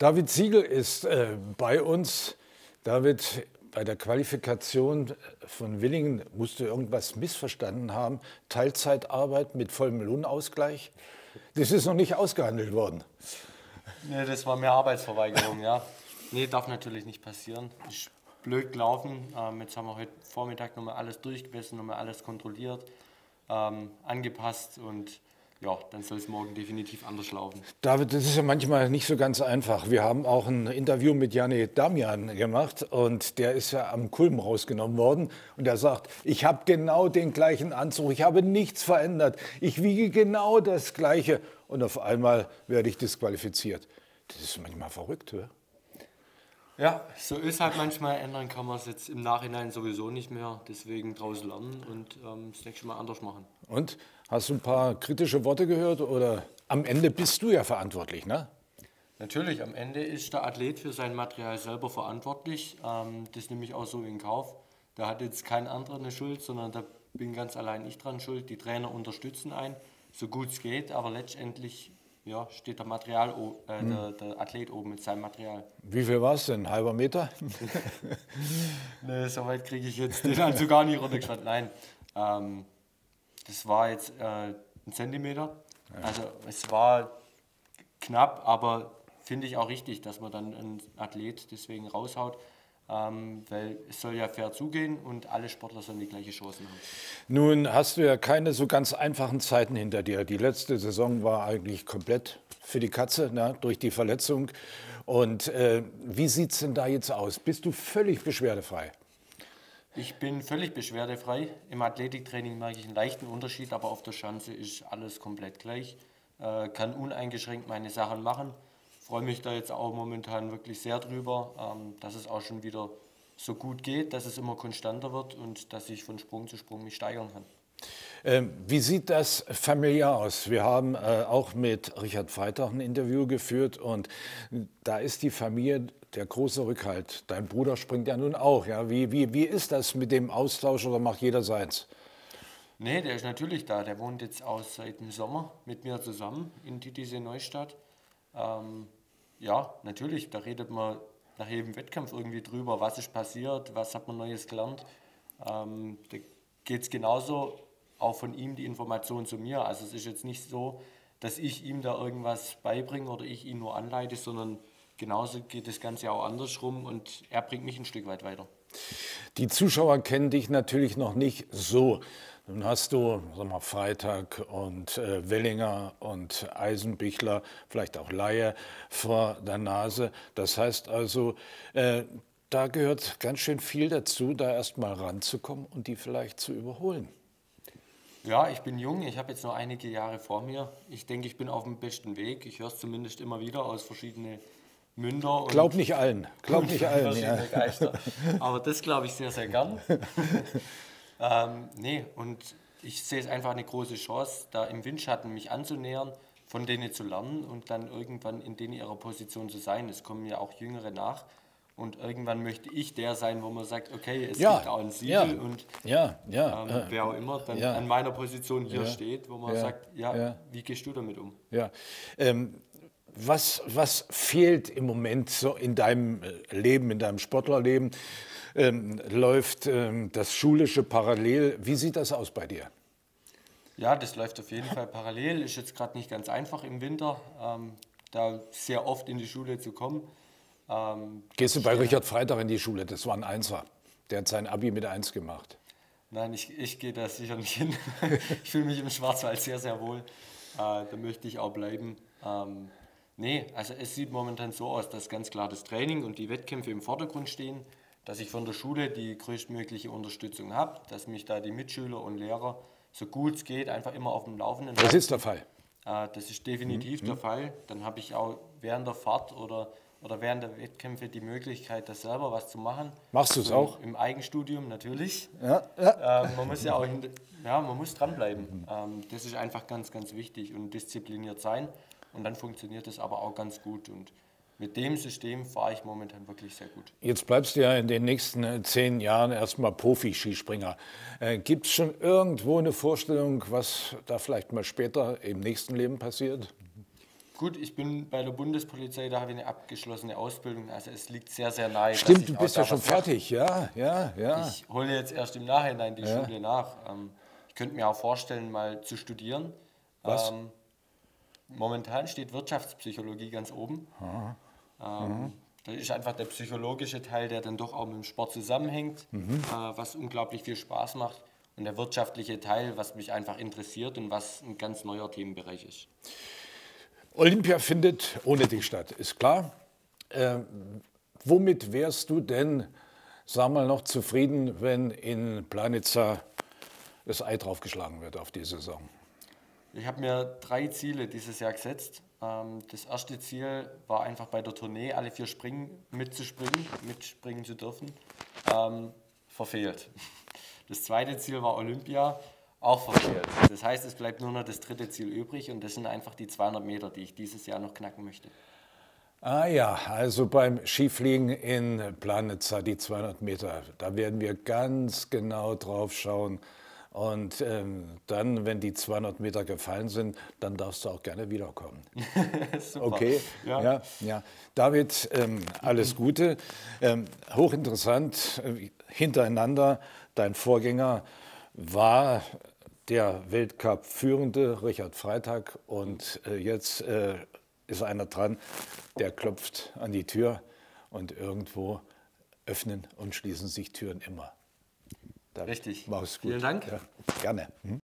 David Siegel ist äh, bei uns. David, bei der Qualifikation von Willingen musst du irgendwas missverstanden haben. Teilzeitarbeit mit vollem Lohnausgleich. Das ist noch nicht ausgehandelt worden. Nee, das war mehr Arbeitsverweigerung, ja. Nee, darf natürlich nicht passieren. Ist blöd gelaufen. Ähm, jetzt haben wir heute Vormittag nochmal alles durchgemessen, nochmal alles kontrolliert, ähm, angepasst und ja, dann soll es morgen definitiv anders laufen. David, das ist ja manchmal nicht so ganz einfach. Wir haben auch ein Interview mit Janne Damian gemacht und der ist ja am Kulm rausgenommen worden und er sagt, ich habe genau den gleichen Anzug, ich habe nichts verändert, ich wiege genau das Gleiche und auf einmal werde ich disqualifiziert. Das ist manchmal verrückt, oder? Ja, so ist halt manchmal. Ändern kann man es jetzt im Nachhinein sowieso nicht mehr. Deswegen draus lernen und ähm, das nächste Mal anders machen. Und hast du ein paar kritische Worte gehört oder am Ende bist du ja verantwortlich, ne? Natürlich, am Ende ist der Athlet für sein Material selber verantwortlich. Ähm, das nehme ich auch so in Kauf. Da hat jetzt kein anderer eine Schuld, sondern da bin ganz allein ich dran schuld. Die Trainer unterstützen einen, so gut es geht, aber letztendlich ja, steht der, Material, äh, hm. der, der, Athlet oben mit seinem Material. Wie viel war es denn? Ein halber Meter? nee, so weit kriege ich jetzt den also gar nicht runtergespannt. Nein, ähm, das war jetzt äh, ein Zentimeter. Ja. Also es war knapp, aber finde ich auch richtig, dass man dann einen Athlet deswegen raushaut ähm, weil es soll ja fair zugehen und alle Sportler sollen die gleiche Chancen haben. Nun hast du ja keine so ganz einfachen Zeiten hinter dir. Die letzte Saison war eigentlich komplett für die Katze ne, durch die Verletzung. Und äh, wie sieht es denn da jetzt aus? Bist du völlig beschwerdefrei? Ich bin völlig beschwerdefrei. Im Athletiktraining merke ich einen leichten Unterschied, aber auf der Schanze ist alles komplett gleich. Äh, kann uneingeschränkt meine Sachen machen freue mich da jetzt auch momentan wirklich sehr drüber, ähm, dass es auch schon wieder so gut geht, dass es immer konstanter wird und dass ich von Sprung zu Sprung mich steigern kann. Ähm, wie sieht das familiär aus? Wir haben äh, auch mit Richard Freitag ein Interview geführt und da ist die Familie der große Rückhalt. Dein Bruder springt ja nun auch. Ja? Wie, wie, wie ist das mit dem Austausch oder macht jeder seins? Nee, der ist natürlich da. Der wohnt jetzt auch seit dem Sommer mit mir zusammen in diese Neustadt. Ähm, ja, natürlich, da redet man nach jedem Wettkampf irgendwie drüber, was ist passiert, was hat man Neues gelernt. Ähm, da geht es genauso auch von ihm die Information zu mir. Also es ist jetzt nicht so, dass ich ihm da irgendwas beibringe oder ich ihn nur anleite, sondern genauso geht das Ganze auch andersrum und er bringt mich ein Stück weit weiter. Die Zuschauer kennen dich natürlich noch nicht so. Nun hast du sag mal, Freitag und äh, Wellinger und Eisenbichler, vielleicht auch Laie vor der Nase. Das heißt also, äh, da gehört ganz schön viel dazu, da erst mal ranzukommen und die vielleicht zu überholen. Ja, ich bin jung, ich habe jetzt noch einige Jahre vor mir. Ich denke, ich bin auf dem besten Weg. Ich höre es zumindest immer wieder aus verschiedenen Münder. Glaub nicht allen, glaub nicht allen. Ja. Geister. Aber das glaube ich sehr, sehr gern. ähm, nee, und ich sehe es einfach eine große Chance, da im Windschatten mich anzunähern, von denen zu lernen und dann irgendwann in denen ihrer Position zu sein. Es kommen ja auch Jüngere nach. Und irgendwann möchte ich der sein, wo man sagt, okay, es ja, gibt auch ein Siegel ja, und ja, ja, ähm, wer auch immer dann an meiner Position hier steht, wo man sagt, ja, wie gehst du damit um? Ja. Ähm, was, was fehlt im Moment so in deinem äh, Leben, in deinem Sportlerleben? Ähm, läuft ähm, das Schulische parallel? Wie sieht das aus bei dir? Ja, das läuft auf jeden Fall parallel. Ist jetzt gerade nicht ganz einfach im Winter, ähm, da sehr oft in die Schule zu kommen. Ähm, Gehst du bei Richard Freitag in die Schule? Das war ein Einser. Der hat sein Abi mit Eins gemacht. Nein, ich, ich gehe da sicher nicht hin. ich fühle mich im Schwarzwald sehr, sehr wohl. Äh, da möchte ich auch bleiben. Ähm, Nee, also es sieht momentan so aus, dass ganz klar das Training und die Wettkämpfe im Vordergrund stehen, dass ich von der Schule die größtmögliche Unterstützung habe, dass mich da die Mitschüler und Lehrer so gut es geht einfach immer auf dem Laufenden Das ist der Fall. Äh, das ist definitiv mhm. der Fall. Dann habe ich auch während der Fahrt oder, oder während der Wettkämpfe die Möglichkeit, das selber was zu machen. Machst du es auch? Im Eigenstudium natürlich. Ja, ja. Ähm, man muss ja auch ja, man muss dranbleiben. Mhm. Ähm, das ist einfach ganz, ganz wichtig und diszipliniert sein. Und dann funktioniert es aber auch ganz gut. Und mit dem System fahre ich momentan wirklich sehr gut. Jetzt bleibst du ja in den nächsten äh, zehn Jahren erstmal Profi-Skispringer. Äh, Gibt es schon irgendwo eine Vorstellung, was da vielleicht mal später im nächsten Leben passiert? Gut, ich bin bei der Bundespolizei, da habe ich eine abgeschlossene Ausbildung. Also es liegt sehr, sehr nahe. Stimmt, du bist ja schon mache. fertig, ja, ja, ja. Ich hole jetzt erst im Nachhinein die Ja. Schule nach. Ähm, ich könnte mir auch vorstellen, mal zu studieren. Was? Ähm, momentan steht Wirtschaftspsychologie ganz oben. Ähm, da ist einfach der psychologische Teil, der dann doch auch mit dem Sport zusammenhängt, Mhm. äh, was unglaublich viel Spaß macht. Und der wirtschaftliche Teil, was mich einfach interessiert und was ein ganz neuer Themenbereich ist. Olympia findet ohne dich statt, ist klar. Ähm, womit wärst du denn, sag mal, noch zufrieden, wenn in Planitza das Ei draufgeschlagen wird auf die Saison? Ich habe mir drei Ziele dieses Jahr gesetzt. Ähm, Das erste Ziel war einfach bei der Tournee alle vier Springen mitzuspringen, mitspringen zu dürfen. Ähm, verfehlt. Das zweite Ziel war Olympia, auch verfehlt. Das heißt, es bleibt nur noch das dritte Ziel übrig und das sind einfach die 200 Meter, die ich dieses Jahr noch knacken möchte. Ah ja, also beim Skifliegen in Planitza, die 200 Meter, da werden wir ganz genau drauf schauen. Und ähm, dann, wenn die 200 Meter gefallen sind, dann darfst du auch gerne wiederkommen. Okay, Ja. ja, ja. David, ähm, alles Gute. Ähm, hochinteressant, äh, hintereinander, dein Vorgänger war der Weltcup-Führende, Richard Freitag, und äh, jetzt äh, ist einer dran, der klopft an die Tür und irgendwo öffnen und schließen sich Türen immer. David, Richtig. Mach's gut. Vielen Dank. Ja, gerne. Hm?